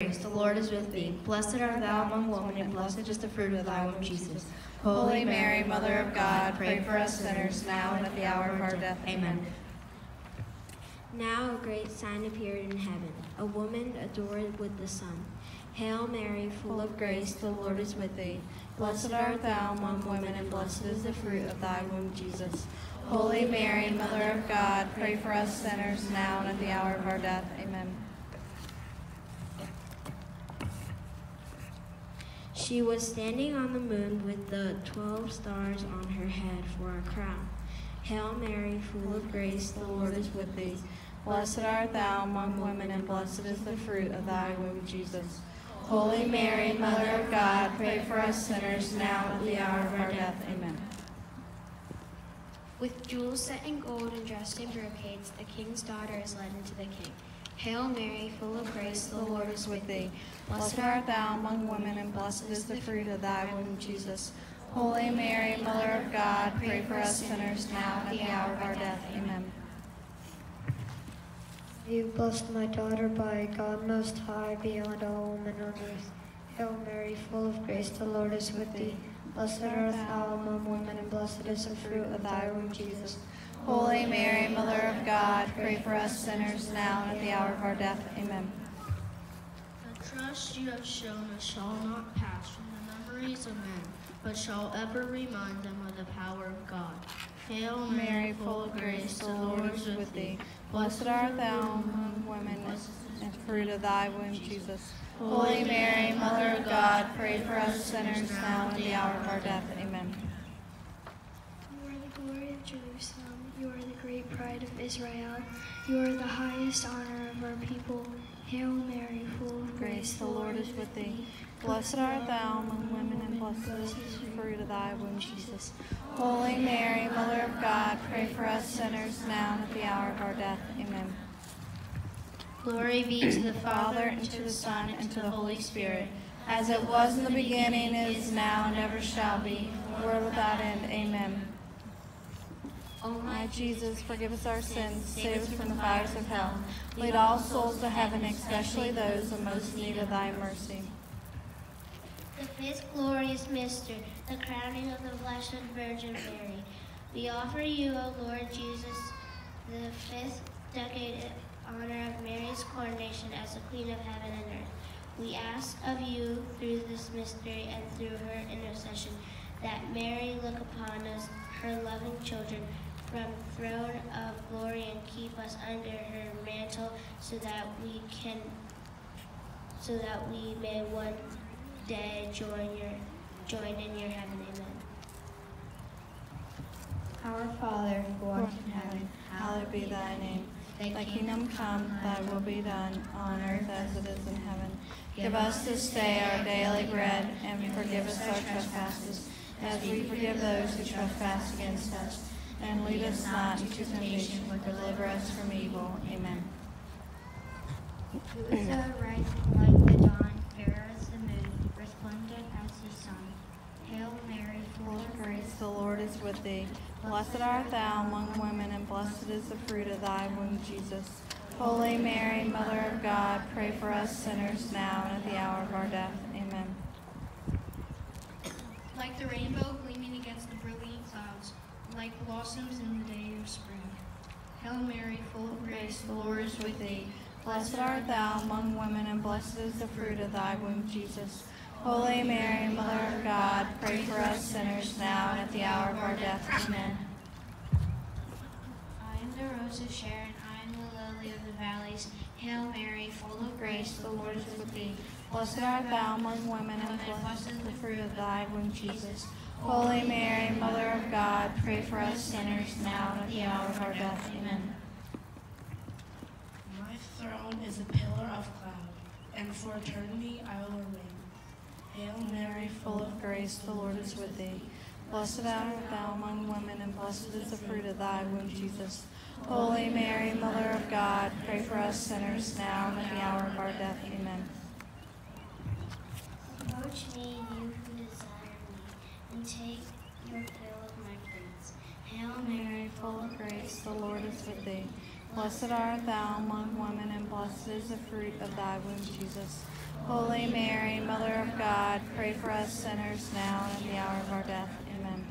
grace, the Lord is with thee. Blessed art thou among women, and blessed is the fruit of thy womb, Jesus. Holy Mary, Mother of God, pray for us sinners now and at the hour of our death. Amen. Now a great sign appeared in heaven, a woman adored with the sun. Hail Mary, full of grace, the Lord is with thee. Blessed art thou among women, and blessed is the fruit of thy womb, Jesus. Holy Mary, Mother of God, pray for us sinners now and at the hour of our death. Amen. She was standing on the moon with the twelve stars on her head for a crown. Hail Mary, full of grace, the Lord is with thee. Blessed art thou among women, and blessed is the fruit of thy womb, Jesus. Holy Mary, Mother of God, pray for us sinners now at the hour of our death. Amen. With jewels set in gold and dressed in brocades, the king's daughter is led into the king. Hail Mary, full of grace, the Lord is with thee. Blessed art thou among women, and blessed is the fruit of thy womb, Jesus. Holy Mary, Mother of God, pray for us sinners now and at the hour of our death. Amen. You blessed my daughter by God Most High beyond all women on earth. Hail Mary, full of grace, the Lord is with thee. Blessed art thou among women, and blessed is the fruit of thy womb, Jesus. Holy Mary, Mother of God, pray for us sinners now and at the hour of our death. Amen. The trust you have shown us shall not pass from the memories of men, but shall ever remind them of the power of God. Hail Mary, full of grace, the Lord is with thee. Blessed art thou among women, and fruit of thy womb, Jesus. Holy Mary, Mother of God, pray for us sinners now and at the hour of our death. Amen. You are the glory of Jerusalem. You are the great pride of Israel. You are the highest honor of our people. Hail Mary, full of Grace, the Lord is with thee. Blessed art thou among women, and blessed is the fruit of thy womb, Jesus. Holy Mary, Mother of God, pray for us sinners now and at the hour of our death. Amen. Glory be to the Father, and to the Son, and to the Holy Spirit, as it was in the beginning, is now, and ever shall be, world without end. Amen. O my Jesus, forgive us our sins, save us from the fires of hell. Lead all souls to heaven, especially those in most need of thy mercy. The fifth glorious mystery, the crowning of the Blessed Virgin Mary. We offer you, O Lord Jesus, the fifth decade honor of Mary's coronation as the Queen of heaven and earth. We ask of you through this mystery and through her intercession that Mary look upon us, her loving children, from throne of glory and keep us under her mantle so that we can so that we may one day join your join in your heaven. Amen. Our Father, who art in heaven, hallowed be thy name. Thy kingdom come, thy will be done, on earth as it is in heaven. Give us this day our daily bread, and forgive us our trespasses, as we forgive those who trespass against us. And lead us not into temptation, but deliver us from evil. Amen. Who is thou rising like the dawn, fair as the moon, resplendent as the sun? Hail Mary, full of grace, the Lord is with thee. Blessed art thou among women, and blessed is the fruit of thy womb, Jesus. Holy Mary, Mother of God, pray for us sinners now and at the hour of our death. Amen. Like the rainbow gleaming against the brilliant clouds, like blossoms in the day of spring. Hail Mary, full of grace, the Lord is with thee. Blessed art thou among women, and blessed is the fruit of thy womb, Jesus. Holy Mary, Mother of God, pray for us sinners now and at the hour of our death. Amen. I am the rose of Sharon, I am the lily of the valleys. Hail Mary, full of grace, the Lord is with thee. Blessed art thou among women, and blessed is the fruit of thy womb, Jesus. Holy Mary, Mother of God, pray for us sinners now and at the hour of our death. Amen. My throne is a pillar of cloud, and for eternity I will remain. Hail Mary, full of grace, the Lord is with thee. Blessed art thou among women, and blessed is the fruit of thy womb, Jesus. Holy Mary, Mother of God, pray for us sinners now and at the hour of our death. Amen. Approach me, you who desire me, and take your fill of my praise. Hail Mary, full of grace, the Lord is with thee. Blessed art thou among women, and blessed is the fruit of thy womb, Jesus. Holy Mary, Mother of God, pray for us sinners now and at the hour of our death. Amen.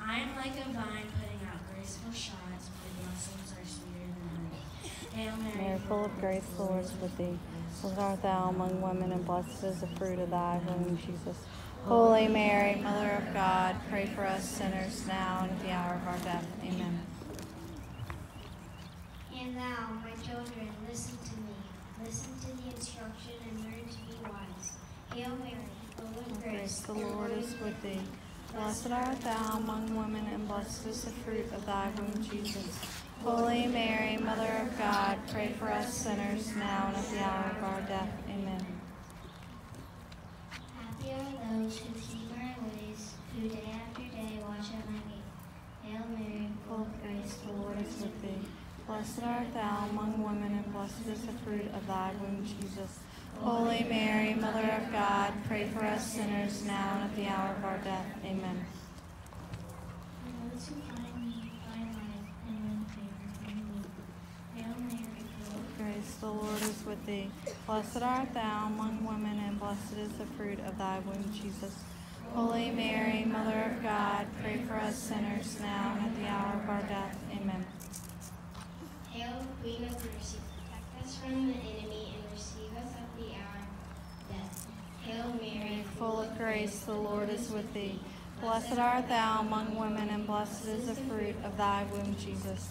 I am like a vine putting out graceful shots, my blessings are sweeter than honey. Hail Mary, Mary, full of grace, the Lord is with thee. Blessed art thou among women, and blessed is the fruit of thy womb, Jesus. Holy Mary, Mother of God, pray for us sinners now and at the hour of our death. Amen. And now, my children, listen to me. Listen to the instruction and learn to be wise. Hail Mary, full of Grace, grace, the Lord is with thee. Blessed art thou among women, and blessed is the fruit of thy womb, Jesus. Holy Mary, Mother of God, pray for us sinners now and at the hour of our death. Amen. Happy are those who keep my ways, who day after day watch at my gate. Hail Mary, Full of grace, the Lord is with thee. Blessed art thou among women, and blessed is the fruit of thy womb, Jesus. Holy Mary, Mother of God, pray for us sinners now and at the hour of our death. Amen. those who find me find life and win favor from me. Hail Mary, full Grace, the Lord is with thee. Blessed art thou among women, and blessed is the fruit of thy womb, Jesus. Holy Mary, Mother of God, pray for us sinners now and at the hour of our death. Amen. Hail, Queen of Mercy, protect us from the enemy and receive us at the hour of death. Hail Mary, Full of grace, the Lord is with thee. Blessed art thou among women, and blessed is the fruit of thy womb, Jesus.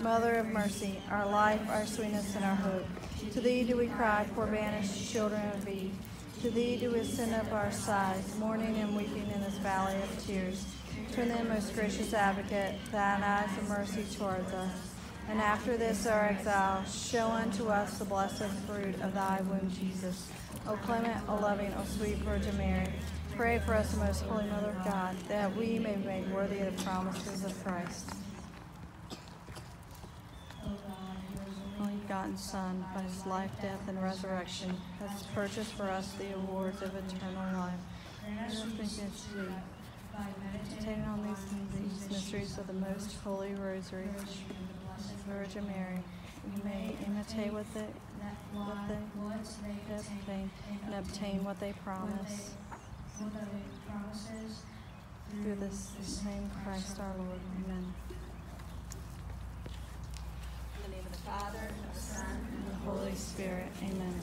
Mother of mercy, our life, our sweetness, and our hope. To thee do we cry, poor banished children of Eve. To thee do we send up our sighs, mourning and weeping in this valley of tears. Turn then, most gracious advocate, thine eyes of mercy towards us. And after this our exile, show unto us the blessed fruit of thy womb, Jesus. O clement, O loving, O sweet Virgin Mary, pray for us, most holy Mother of God, that we may be made worthy of the promises of Christ. Begotten Son, by his life, death, and resurrection, has purchased for us the awards of eternal life. Grant us thee, by meditating on these, these mysteries of the most holy rosary, Virgin Mary, we may imitate what they, what they have obtained, and obtain what they promise. Through this same Christ our Lord. Amen. In the name of the Father, Son, and the Holy Spirit. Amen.